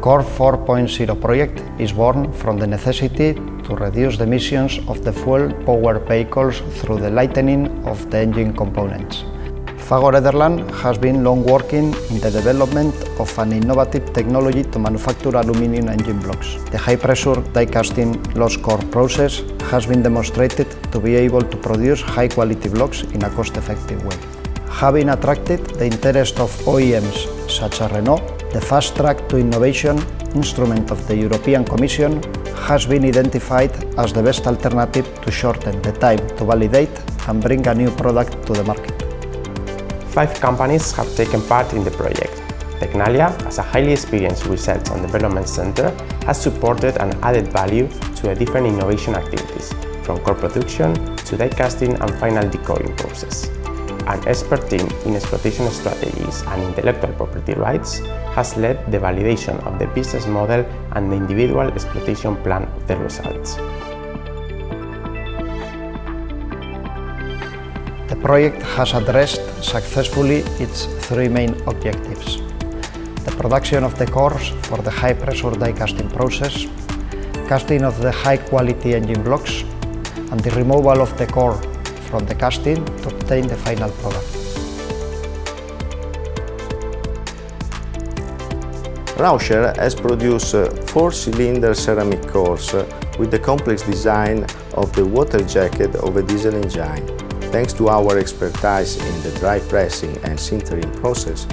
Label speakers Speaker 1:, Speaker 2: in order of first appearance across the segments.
Speaker 1: Core 4.0 project is born from the necessity to reduce the emissions of the fuel-powered vehicles through the lightening of the engine components. Fagor Ederlan has been long working in the development of an innovative technology to manufacture aluminium engine blocks. The high-pressure die-casting lost core process has been demonstrated to be able to produce high-quality blocks in a cost-effective way. Having attracted the interest of OEMs such as Renault, the Fast Track to Innovation instrument of the European Commission has been identified as the best alternative to shorten the time to validate and bring a new product to the market.
Speaker 2: Five companies have taken part in the project. Tecnalia, as a highly experienced research and development center, has supported and added value to the different innovation activities, from core production to die casting and final decoring process. An expert team in exploitation strategies and intellectual property rights has led the validation of the business model and the individual exploitation plan of the results.
Speaker 1: The project has addressed successfully its three main objectives. The production of the cores for the high-pressure die casting process, casting of the high-quality engine blocks, and the removal of the core from the casting to obtain the final product.
Speaker 3: Rauschert has produced four-cylinder ceramic cores with the complex design of the water jacket of a diesel engine. Thanks to our expertise in the dry pressing and sintering process,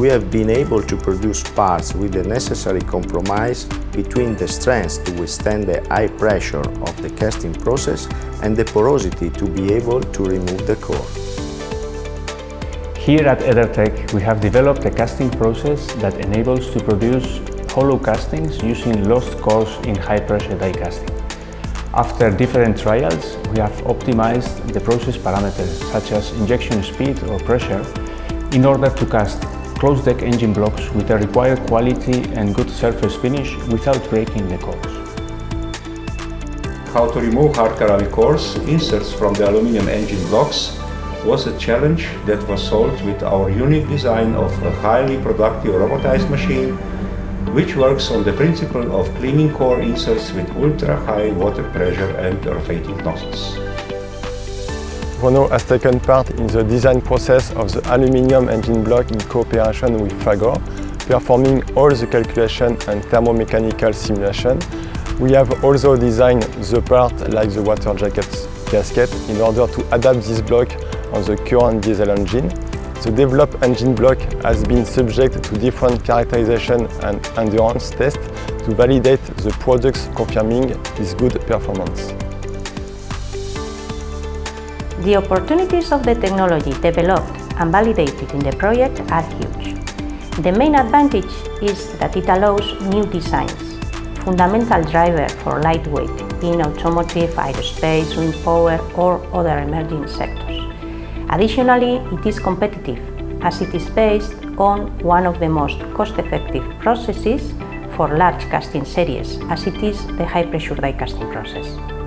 Speaker 3: we have been able to produce parts with the necessary compromise between the strength to withstand the high pressure of the casting process and the porosity to be able to remove the core.
Speaker 4: Here at Edertek, we have developed a casting process that enables to produce hollow castings using lost cores in high-pressure die casting. After different trials, we have optimized the process parameters such as injection speed or pressure in order to cast closed deck engine blocks with the required quality and good surface finish without breaking the cores.
Speaker 5: How to remove hard ceramic cores, inserts from the aluminum engine blocks was a challenge that was solved with our unique design of a highly productive robotized machine which works on the principle of cleaning core inserts with ultra-high water pressure and rotating nozzles.
Speaker 6: Renault has taken part in the design process of the aluminium engine block in cooperation with Fagor, performing all the calculation and thermomechanical simulation. We have also designed the part like the water jacket gasket in order to adapt this block on the current diesel engine the developed engine block has been subject to different characterization and endurance tests to validate the products confirming its good performance.
Speaker 7: The opportunities of the technology developed and validated in the project are huge. The main advantage is that it allows new designs, fundamental driver for lightweight in automotive, aerospace, wind power or other emerging sectors. Additionally, it is competitive as it is based on one of the most cost-effective processes for large casting series as it is the high-pressure die casting process.